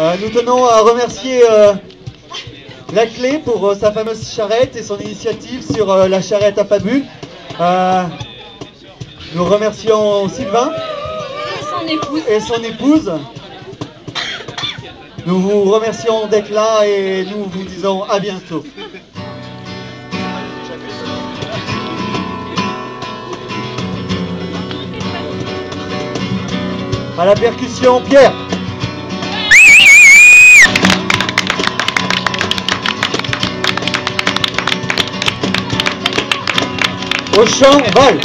Euh, nous tenons à remercier euh, la clé pour euh, sa fameuse charrette et son initiative sur euh, la charrette à Fabu. Euh, nous remercions Sylvain Et son épouse. et son épouse. Nous vous remercions d'être là et nous vous disons à bientôt. À la percussion, Pierre. Au chant, Val.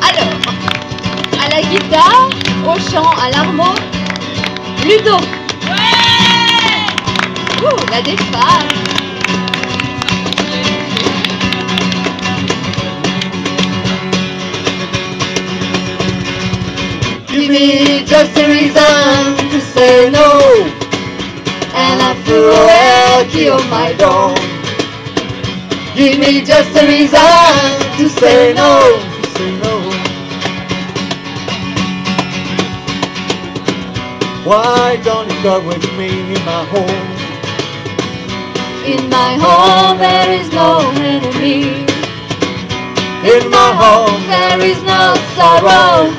Alors, à la guitare, au chant, à l'harmon, Ludo. Ouh, la déphase. Give me just a reason to say no, and I threw of my door. Give me just a reason to say no, to say no. Why don't you come with me in my home? In my home there is no enemy. In my home there is no sorrow.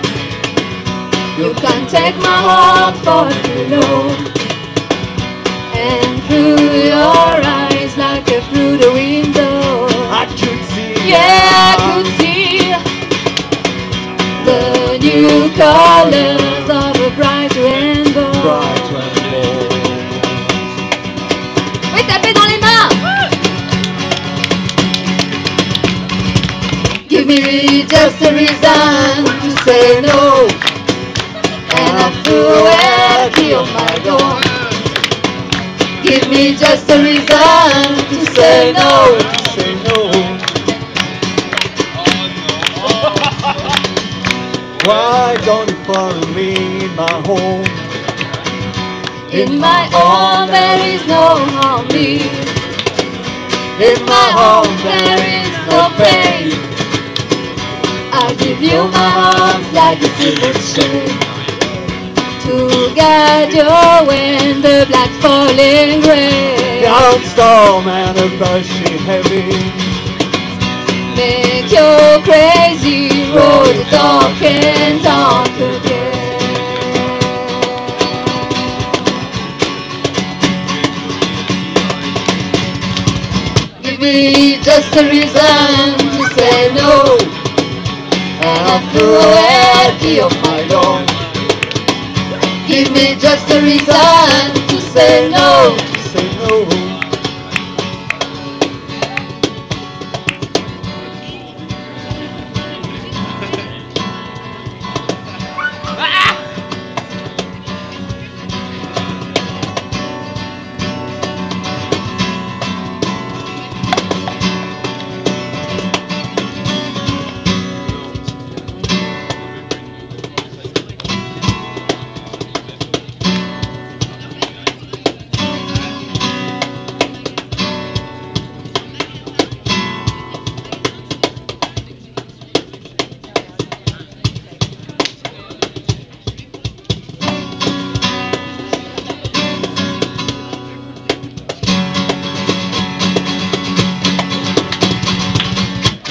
You can take my heart for a pillow. Colors of a bright rainbow. Bright rainbow. Oui, tapez dans les mains. Give me just a reason to say no. And I threw away the key of my door. Give me just a reason to say no. To say no. Why don't you follow me in my home? In my home there is no harmony. In my home there is no pain. I give you my arms like a silver chain to guide your way in the black falling rain. Down storm and a bushy heavy. Make your crazy road dark and dark again. Give me just a reason to say no. And I threw away the of my door. Give me just a reason to say no. To say no.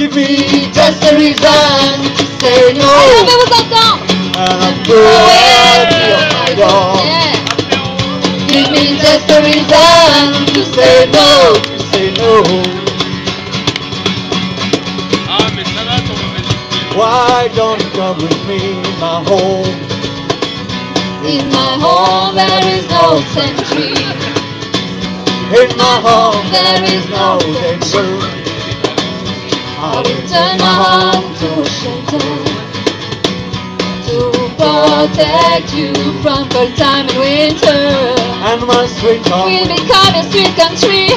Give me just a reason to say no. Allez, on veut vous entendre. And I threw away the my door. Yeah. Give me just a reason to say no. To say no. Ah, mais ça va, ton mauvais Why don't you come with me my home? In my home there is no sentry. In my home there is no danger. I will Turn my home to shelter to protect you from cold time and winter. and my sweet We'll become a sweet country.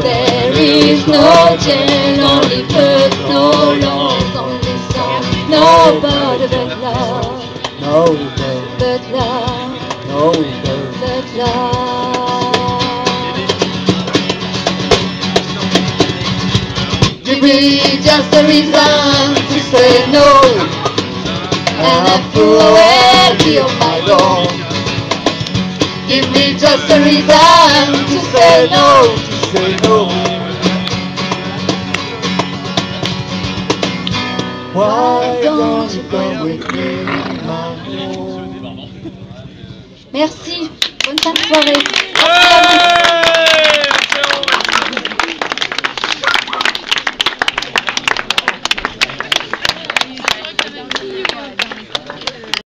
There is no jail, only personal laws, only song. No border but love, No bird, but love, no bird. but love. really just a reason to say no. And I threw away the my goal Give me just a reason to say no, to say no. Why don't you come with me, Merci, bonne fin de soirée.